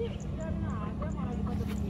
对，对，对。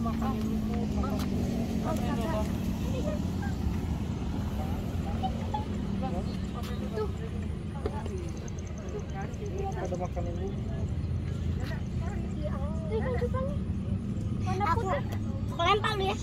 makan ini tuh makan ini makan ini ada makan ini aku lempar ya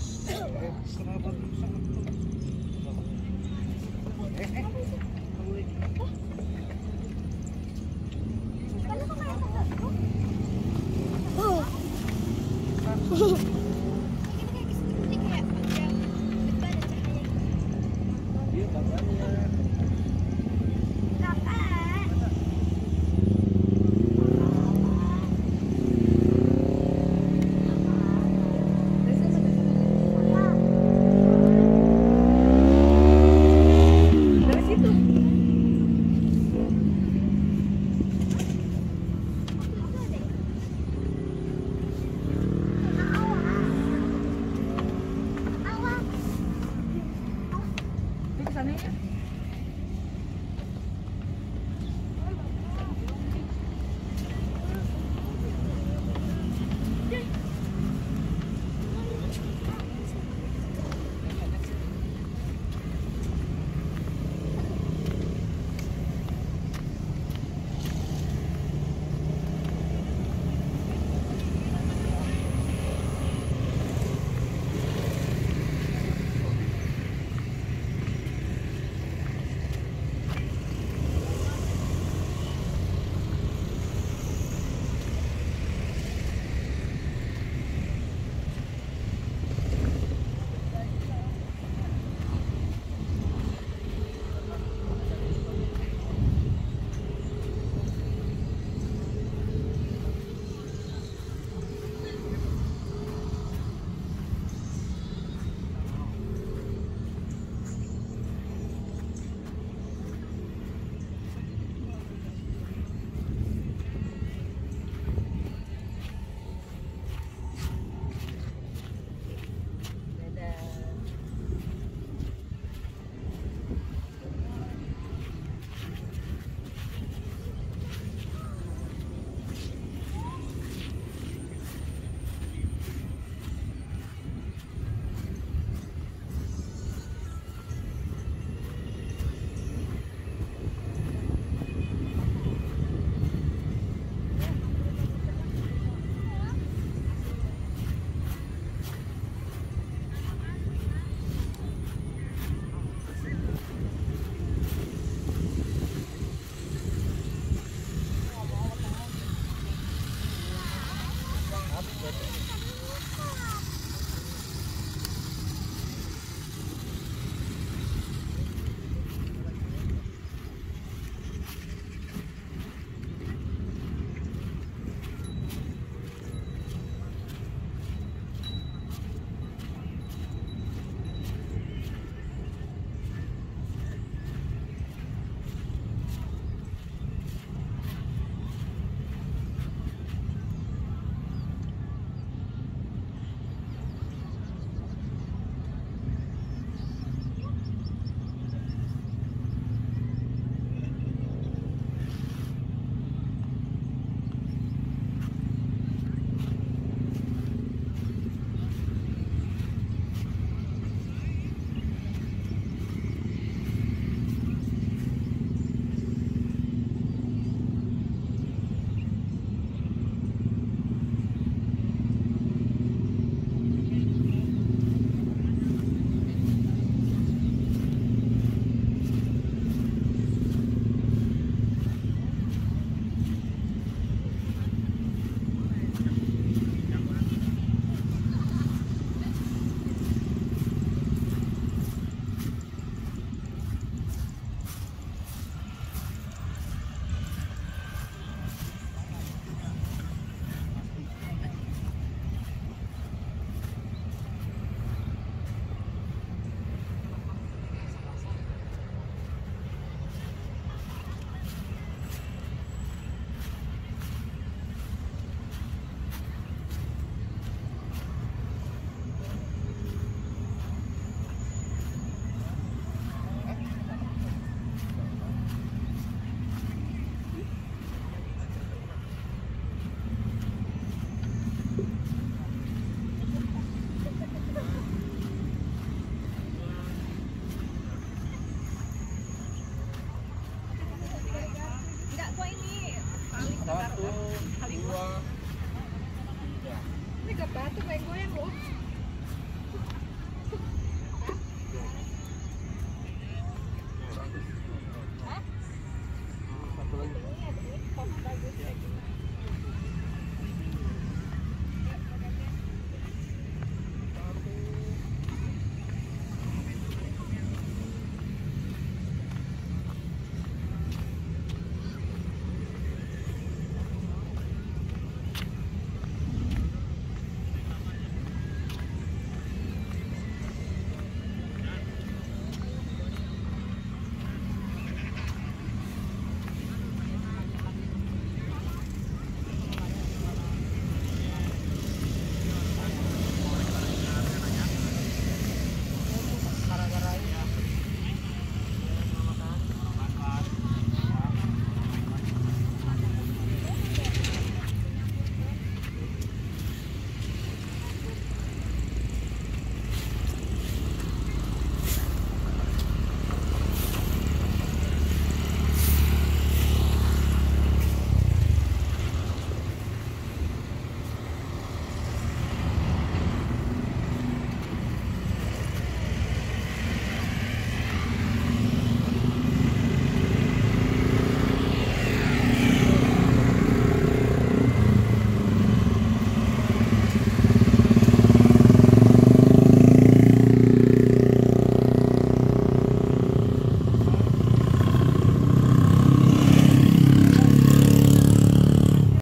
Okay.